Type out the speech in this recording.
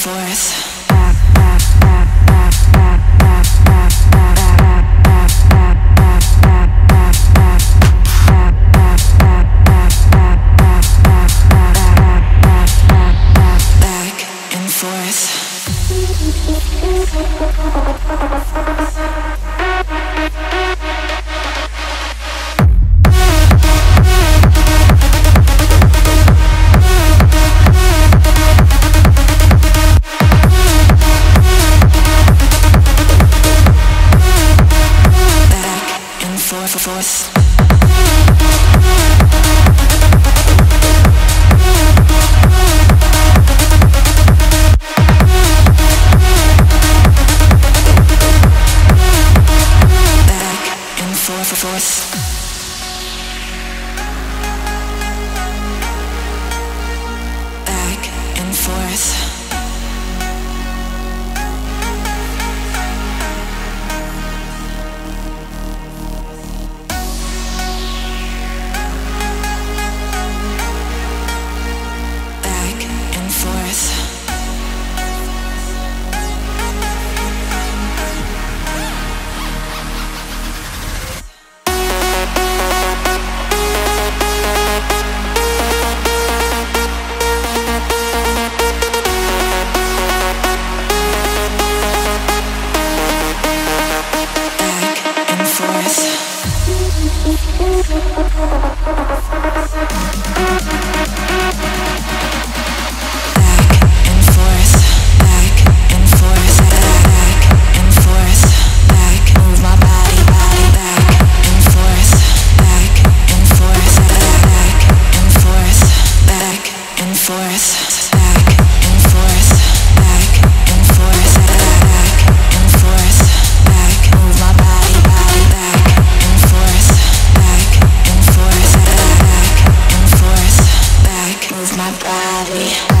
forth. Back and forth. source. Back and forth, forth. Thank you. body.